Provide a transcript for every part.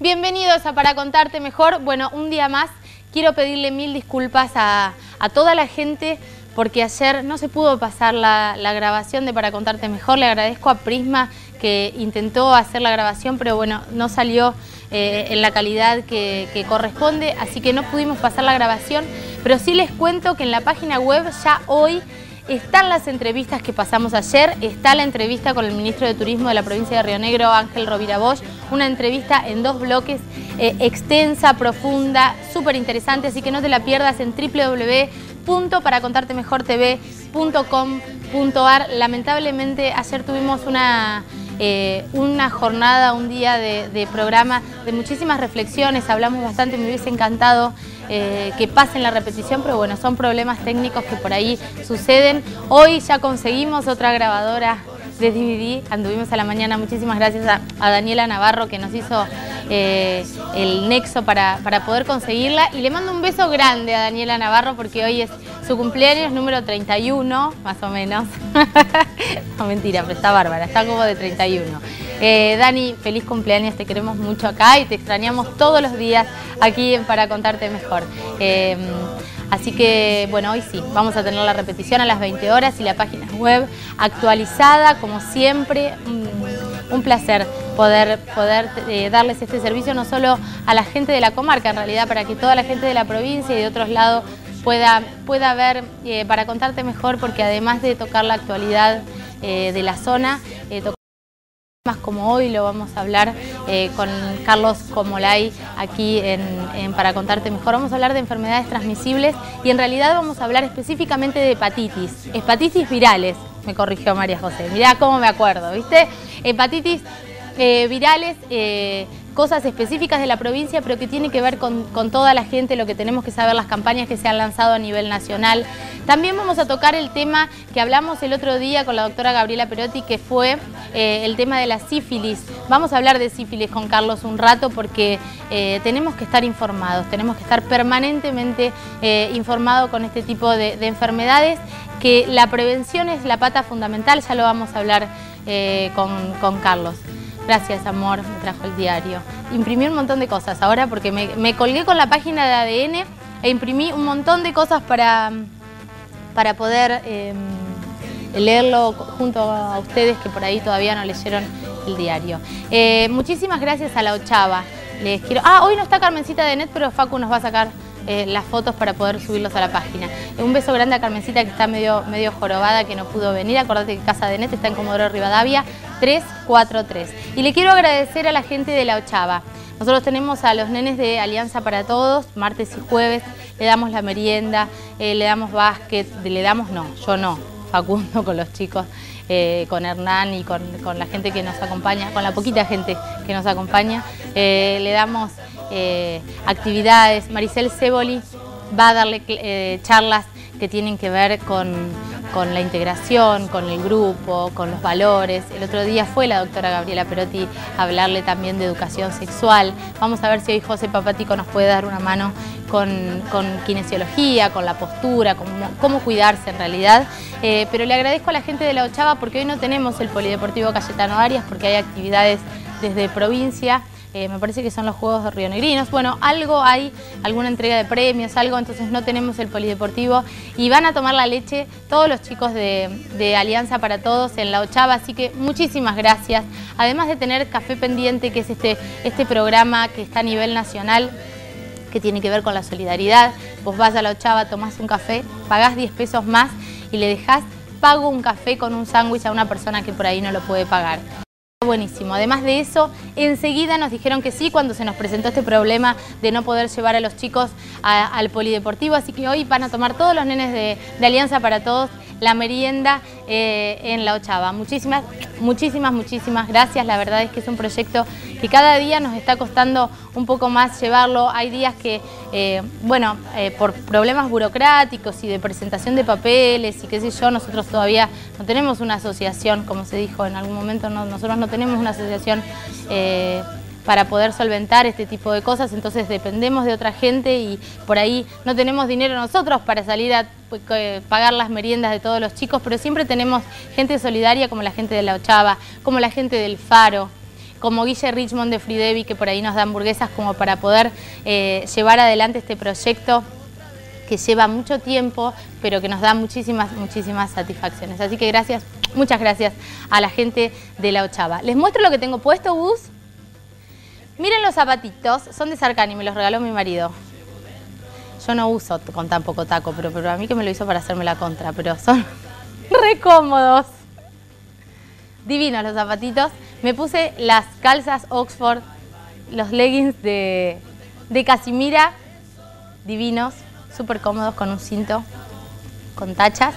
Bienvenidos a Para Contarte Mejor. Bueno, un día más quiero pedirle mil disculpas a, toda la gente porque ayer no se pudo pasar la, grabación de Para Contarte Mejor. Le agradezco a Prisma que intentó hacer la grabación, pero bueno, no salió eh, en la calidad que, que corresponde, así que no pudimos pasar la grabación. Pero sí les cuento que en la página web ya hoy están las entrevistas que pasamos ayer, está la entrevista con el ministro de Turismo de la provincia de Río Negro, Ángel Rovira Bosch, una entrevista en dos bloques, eh, extensa, profunda, súper interesante, así que no te la pierdas en www.paracontartemejortv.com.ar. Lamentablemente ayer tuvimos una eh, una jornada, un día de, programa de muchísimas reflexiones, hablamos bastante, me hubiese encantado eh, que pasen la repetición, pero bueno, son problemas técnicos que por ahí suceden. Hoy ya conseguimos otra grabadora de DVD, anduvimos a la mañana, muchísimas gracias a, Daniela Navarro que nos hizo eh, el nexo para, para poder conseguirla y le mando un beso grande a Daniela Navarro porque hoy es su cumpleaños número 31, más o menos. no, mentira, pero está bárbara, está como de 31. Eh, Dani, feliz cumpleaños, te queremos mucho acá y te extrañamos todos los días aquí Para Contarte Mejor. Eh, así que, bueno, hoy sí, vamos a tener la repetición a las 20 horas y la página web actualizada, como siempre. Un placer poder, poder eh, darles este servicio no solo a la gente de la comarca, en realidad para que toda la gente de la provincia y de otros lados pueda, pueda ver, eh, para contarte mejor, porque además de tocar la actualidad eh, de la zona, eh, temas como hoy lo vamos a hablar con Carlos Comolay aquí en, Para Contarte Mejor. Vamos a hablar de enfermedades transmisibles y en realidad vamos a hablar específicamente de hepatitis. Hepatitis virales, me corrigió María José. Mirá cómo me acuerdo, ¿viste? Hepatitis virales cosas específicas de la provincia, pero que tiene que ver con, toda la gente, lo que tenemos que saber, las campañas que se han lanzado a nivel nacional. También vamos a tocar el tema que hablamos el otro día con la doctora Gabriela Perotti, que fue eh, el tema de la sífilis. Vamos a hablar de sífilis con Carlos un rato porque eh, tenemos que estar informados, tenemos que estar permanentemente eh, informados con este tipo de, enfermedades, que la prevención es la pata fundamental, ya lo vamos a hablar con, con Carlos. Gracias, amor, me trajo el diario. Imprimí un montón de cosas ahora porque me, colgué con la página de ADN e imprimí un montón de cosas para, para poder em, leerlo junto a ustedes que por ahí todavía no leyeron el diario. Eh, muchísimas gracias a la Ochava. Les quiero... Ah, hoy no está Carmencita de Net, pero Facu nos va a sacar eh, las fotos para poder subirlos a la página. Un beso grande a Carmencita que está medio, medio jorobada, que no pudo venir. Acordate que Casa de Net está en Comodoro Rivadavia 343. Y le quiero agradecer a la gente de La Ochava. Nosotros tenemos a los nenes de Alianza para Todos, martes y jueves, le damos la merienda, eh, le damos básquet, le damos, no, yo no, Facundo con los chicos, eh, con Hernán y con, la gente que nos acompaña, con la poquita gente que nos acompaña, le damos eh, actividades. Maricel Ceboli va a darle eh, charlas que tienen que ver con, la integración, con el grupo, con los valores. El otro día fue la doctora Gabriela Perotti a hablarle también de educación sexual. Vamos a ver si hoy José Papatico nos puede dar una mano con, kinesiología, con la postura, con cómo, cuidarse en realidad. Eh, pero le agradezco a la gente de la Ochava porque hoy no tenemos el Polideportivo Cayetano Arias porque hay actividades desde provincia eh, me parece que son los Juegos de Río Negrinos. Bueno, algo hay, alguna entrega de premios, algo, entonces no tenemos el polideportivo y van a tomar la leche todos los chicos de, Alianza para Todos en La Ochava, así que muchísimas gracias. Además de tener Café Pendiente, que es este, este programa que está a nivel nacional, que tiene que ver con la solidaridad. Vos vas a La Ochava, tomás un café, pagás 10 pesos más y le dejás pago un café con un sándwich a una persona que por ahí no lo puede pagar. Buenísimo. Además de eso, enseguida nos dijeron que sí cuando se nos presentó este problema de no poder llevar a los chicos al polideportivo, así que hoy van a tomar todos los nenes de, de Alianza para Todos la merienda eh, en La Ochava. Muchísimas, muchísimas, muchísimas gracias. La verdad es que es un proyecto que cada día nos está costando un poco más llevarlo. Hay días que, eh, bueno, eh, por problemas burocráticos y de presentación de papeles y qué sé yo, nosotros todavía no tenemos una asociación, como se dijo en algún momento, nosotros no tenemos una asociación para poder solventar este tipo de cosas, entonces dependemos de otra gente y por ahí no tenemos dinero nosotros para salir a pues, pagar las meriendas de todos los chicos, pero siempre tenemos gente solidaria como la gente de La Ochava, como la gente del Faro, como Guille Richmond de Fridevi, que por ahí nos da hamburguesas como para poder eh, llevar adelante este proyecto que lleva mucho tiempo, pero que nos da muchísimas, muchísimas satisfacciones. Así que gracias, muchas gracias a la gente de La Ochava. Les muestro lo que tengo puesto, Gus. Miren los zapatitos, son de Sarcani, me los regaló mi marido. Yo no uso con tan poco taco, pero, pero a mí que me lo hizo para hacerme la contra, pero son re cómodos. Divinos los zapatitos. Me puse las calzas Oxford, los leggings de, de Casimira, divinos, súper cómodos con un cinto, con tachas.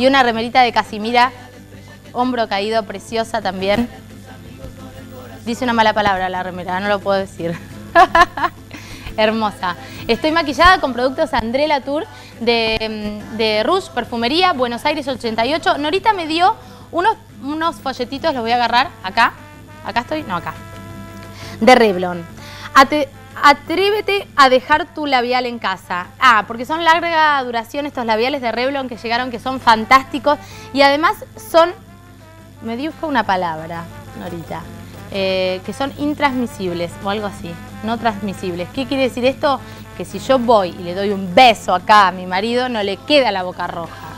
Y una remerita de Casimira, hombro caído, preciosa también. Dice una mala palabra la remera, no lo puedo decir. Hermosa. Estoy maquillada con productos André Latour de, de Rouge Perfumería, Buenos Aires 88. Norita me dio unos, unos folletitos, los voy a agarrar acá. Acá estoy, no acá. De Revlon. atrévete a dejar tu labial en casa. Ah, porque son larga duración estos labiales de Revlon que llegaron, que son fantásticos. Y además son, me dijo una palabra, Norita. Eh, que son intransmisibles o algo así, no transmisibles. ¿Qué quiere decir esto? Que si yo voy y le doy un beso acá a mi marido, no le queda la boca roja.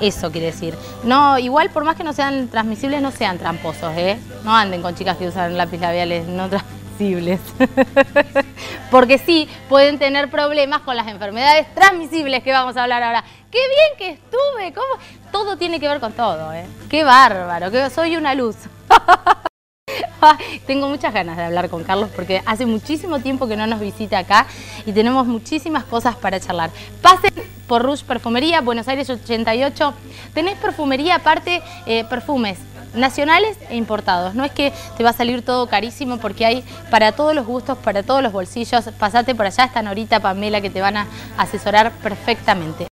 Eso quiere decir. No, igual por más que no sean transmisibles, no sean tramposos, ¿eh? No anden con chicas que usan lápiz labiales no transmisibles. Porque sí, pueden tener problemas con las enfermedades transmisibles que vamos a hablar ahora. ¡Qué bien que estuve! ¿Cómo? Todo tiene que ver con todo, ¿eh? ¡Qué bárbaro! Que soy una luz. Tengo muchas ganas de hablar con Carlos porque hace muchísimo tiempo que no nos visita acá y tenemos muchísimas cosas para charlar. Pasen por Rouge Perfumería, Buenos Aires 88. Tenés perfumería aparte, eh, perfumes nacionales e importados. No es que te va a salir todo carísimo porque hay para todos los gustos, para todos los bolsillos. Pasate por allá, están ahorita Pamela que te van a asesorar perfectamente.